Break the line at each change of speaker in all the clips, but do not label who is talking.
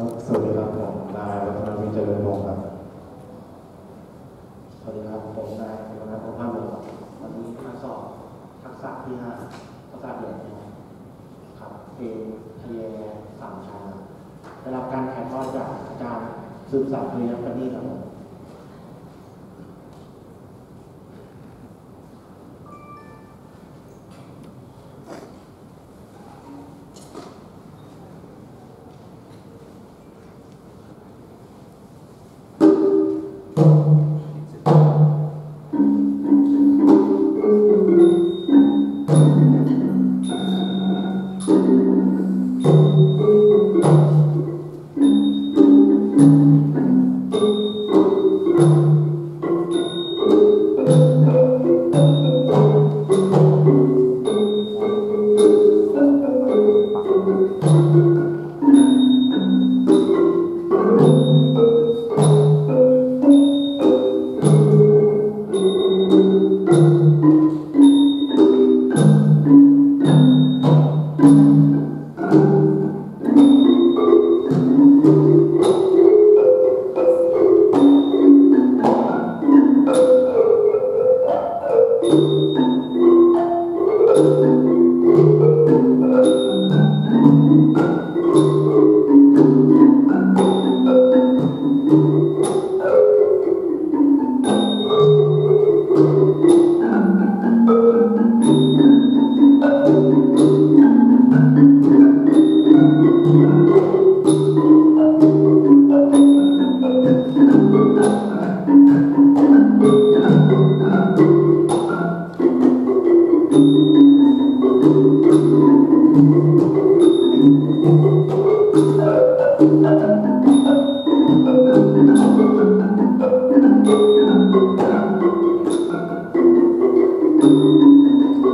ครับสวัสดีครับผมนายวัฒนวิจารณ์พงศ์ครับ สวัสดีครับผมนายสุวรรณพงษ์ภาครัวันนี้มาสอบทักษะที่ห้าทักษะเด่นครับเป็นทะเลสามชาได้รับการถ่ายทอดจากอาจารย์สืบสานเรียนปณีครับผม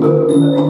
Música